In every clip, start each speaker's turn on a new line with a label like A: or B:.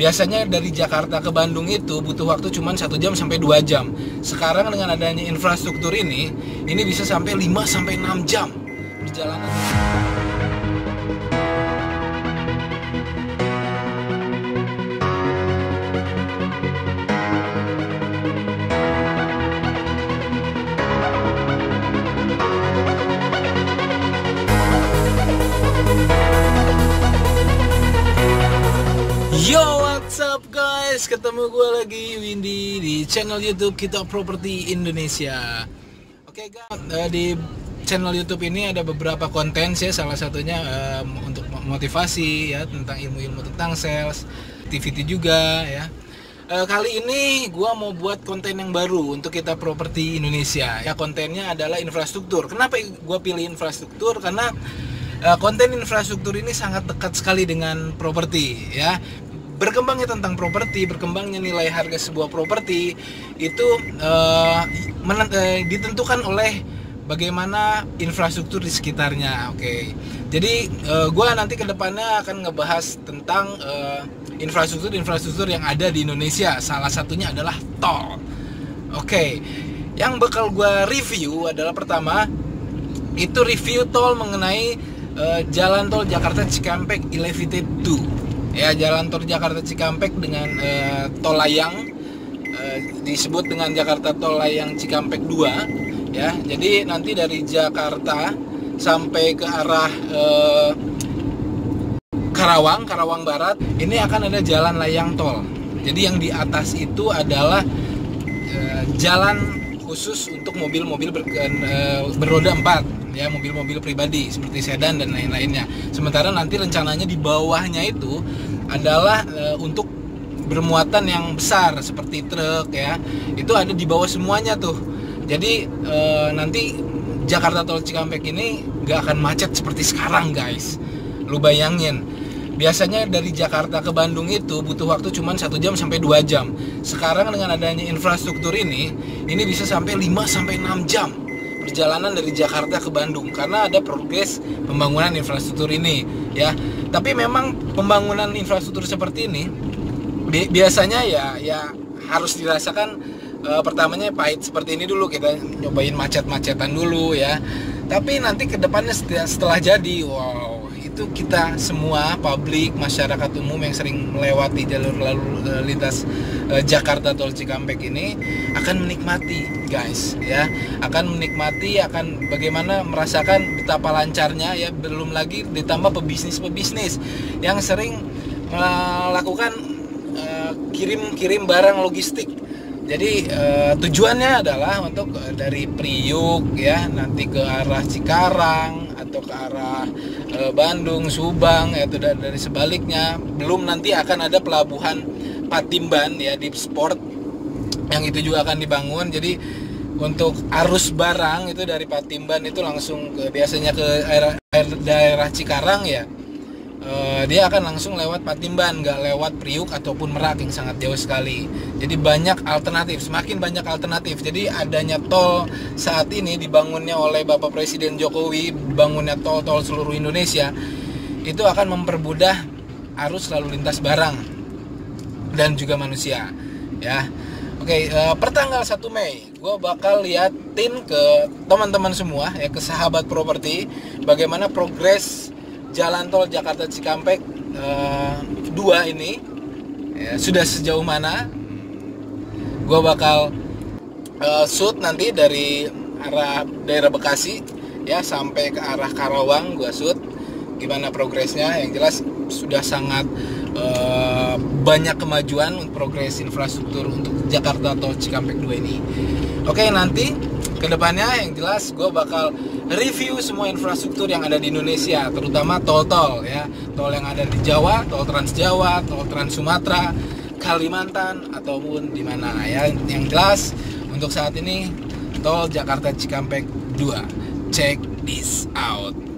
A: biasanya dari Jakarta ke Bandung itu butuh waktu cuma satu jam sampai 2 jam. Sekarang dengan adanya infrastruktur ini ini bisa sampai 5 sampai 6 jam perjalanan. Yo, guys? Ketemu gue lagi Windy di channel YouTube Kita Property Indonesia. Oke guys, eh, di channel YouTube ini ada beberapa konten ya, salah satunya eh, untuk motivasi ya tentang ilmu-ilmu tentang sales, activity juga ya. Eh, kali ini gue mau buat konten yang baru untuk kita properti Indonesia. Ya kontennya adalah infrastruktur. Kenapa gue pilih infrastruktur? Karena konten infrastruktur ini sangat dekat sekali dengan properti ya berkembangnya tentang properti, berkembangnya nilai harga sebuah properti itu uh, uh, ditentukan oleh bagaimana infrastruktur di sekitarnya. Oke, jadi uh, gue nanti ke depannya akan ngebahas tentang uh, infrastruktur-infrastruktur yang ada di Indonesia. Salah satunya adalah tol. Oke, yang bakal gue review adalah pertama itu review tol mengenai jalan tol Jakarta Cikampek Elevated 2 ya jalan tol Jakarta Cikampek dengan uh, tol layang uh, disebut dengan Jakarta tol layang Cikampek 2 ya. Jadi nanti dari Jakarta sampai ke arah uh, Karawang Karawang Barat ini akan ada jalan layang tol. Jadi yang di atas itu adalah jalan khusus untuk mobil-mobil ber, uh, beroda 4 ya mobil-mobil pribadi seperti sedan dan lain-lainnya. Sementara nanti rencananya di bawahnya itu adalah uh, untuk bermuatan yang besar seperti truk ya. Itu ada di bawah semuanya tuh. Jadi uh, nanti Jakarta Tol Cikampek ini gak akan macet seperti sekarang guys. Lu bayangin biasanya dari Jakarta ke Bandung itu butuh waktu cuma satu jam sampai 2 jam. Sekarang dengan adanya infrastruktur ini ini bisa sampai 5 sampai 6 jam perjalanan dari Jakarta ke Bandung karena ada progres pembangunan infrastruktur ini ya. Tapi memang pembangunan infrastruktur seperti ini bi biasanya ya ya harus dirasakan e, pertamanya pahit seperti ini dulu kita nyobain macet-macetan dulu ya. Tapi nanti ke depannya setelah, setelah jadi wow itu kita semua publik masyarakat umum yang sering melewati jalur lalu lintas e, Jakarta Tol Cikampek ini akan menikmati guys ya. Akan menikmati akan bagaimana merasakan betapa lancarnya ya. Belum lagi ditambah pebisnis-pebisnis yang sering melakukan kirim-kirim barang logistik. Jadi tujuannya adalah untuk dari Priuk ya nanti ke arah Cikarang atau ke arah uh, Bandung, Subang dari, dari sebaliknya. Belum nanti akan ada pelabuhan Patimban ya di Sport yang itu juga akan dibangun. Jadi untuk arus barang itu dari Patimban itu langsung ke biasanya ke daerah, daerah Cikarang ya uh, dia akan langsung lewat Patimban, nggak lewat Priuk ataupun Merak yang sangat jauh sekali. Jadi banyak alternatif, semakin banyak alternatif. Jadi adanya tol saat ini dibangunnya oleh Bapak Presiden Jokowi, bangunnya tol-tol seluruh Indonesia, itu akan mempermudah arus lalu lintas barang dan juga manusia. Ya, Oke, uh, pertanggal 1 Mei, gue bakal liatin ke teman-teman semua, ya ke sahabat properti, bagaimana progres jalan tol Jakarta Cikampek uh, dua ini ya, sudah sejauh mana. Gue bakal uh, shoot nanti dari arah daerah Bekasi ya sampai ke arah Karawang gue shoot. Gimana progresnya? Yang jelas sudah sangat uh, banyak kemajuan progres infrastruktur untuk Jakarta atau Cikampek 2 ini. Oke nanti ke depannya yang jelas gue bakal review semua infrastruktur yang ada di Indonesia terutama tol-tol ya. Tol yang ada di Jawa tol Trans Jawa tol Trans Sumatera Kalimantan ataupun di mana. Ya yang jelas untuk saat ini tol Jakarta Cikampek 2 check this out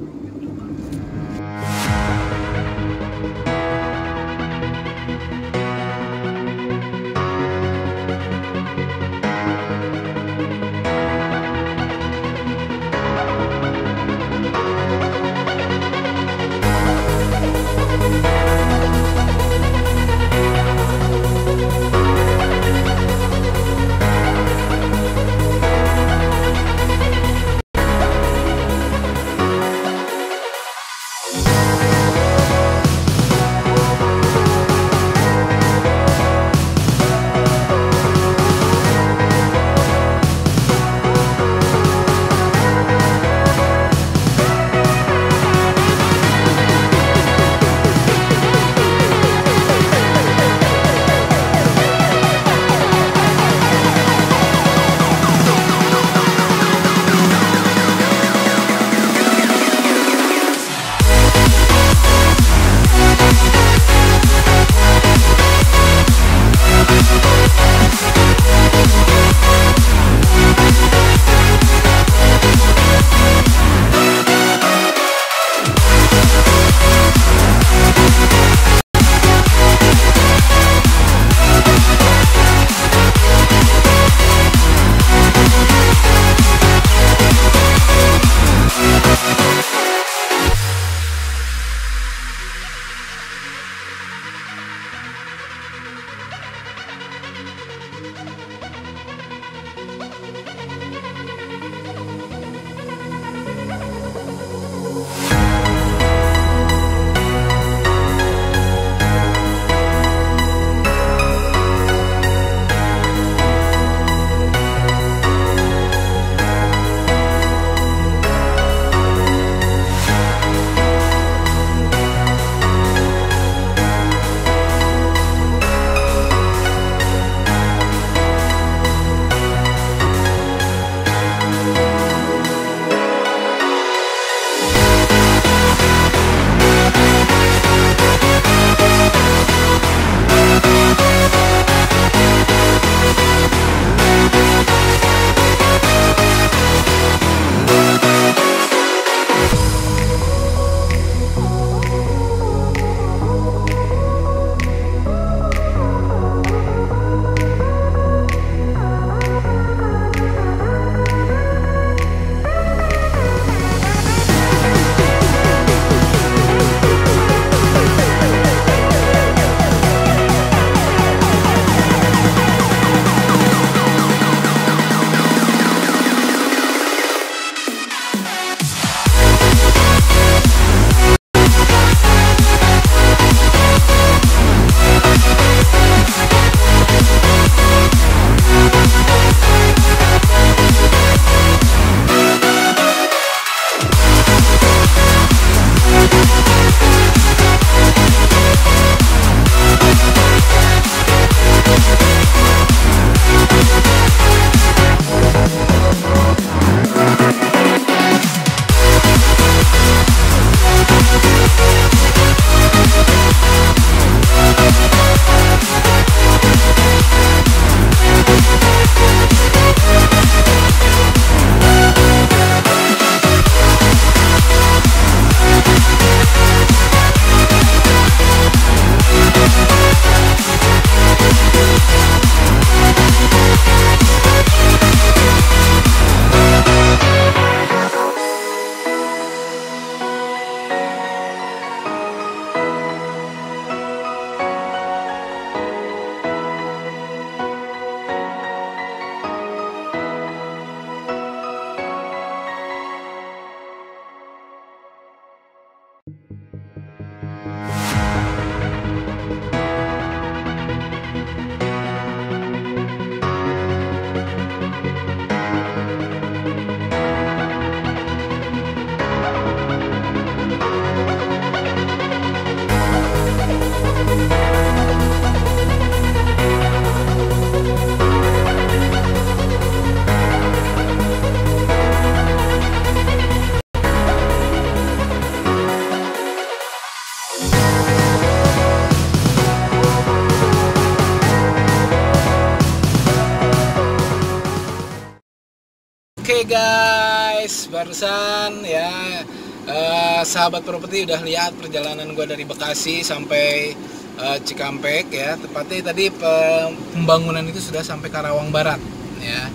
A: Guys, barusan ya uh, sahabat properti udah lihat perjalanan gue dari Bekasi sampai uh, Cikampek ya. Tepatnya tadi pembangunan itu sudah sampai Karawang Barat ya.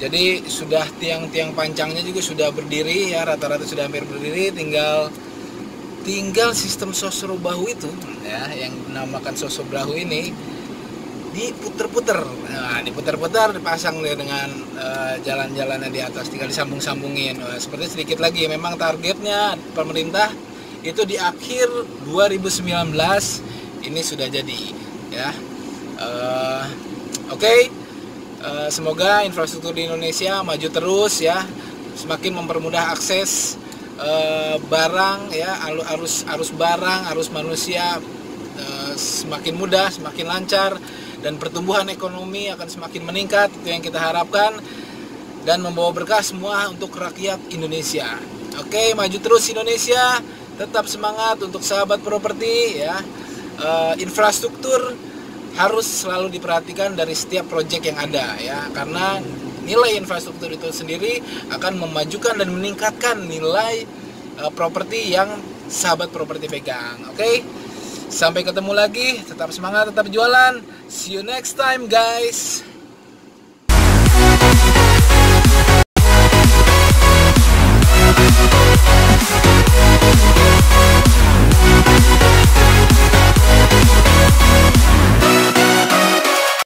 A: Jadi sudah tiang-tiang pancangnya juga sudah berdiri ya, rata-rata sudah hampir berdiri, tinggal tinggal sistem sosro bahu itu ya yang dinamakan sosro bahu ini diputer-puter. Nah diputer-puter dipasang dengan uh, jalan-jalannya di atas tinggal disambung-sambungin. Uh, seperti sedikit lagi memang targetnya pemerintah itu di akhir 2019 ini sudah jadi ya. Uh, oke okay. uh, semoga infrastruktur di Indonesia maju terus ya. Semakin mempermudah akses uh, barang ya arus arus barang arus manusia uh, semakin mudah semakin lancar dan pertumbuhan ekonomi akan semakin meningkat itu yang kita harapkan dan membawa berkah semua untuk rakyat Indonesia. Oke, maju terus Indonesia, tetap semangat untuk sahabat properti ya. E, infrastruktur harus selalu diperhatikan dari setiap proyek yang ada ya, karena nilai infrastruktur itu sendiri akan memajukan dan meningkatkan nilai e, properti yang sahabat properti pegang. Oke. Sampai ketemu lagi, tetap semangat, tetap jualan. See you next time, guys.